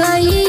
गई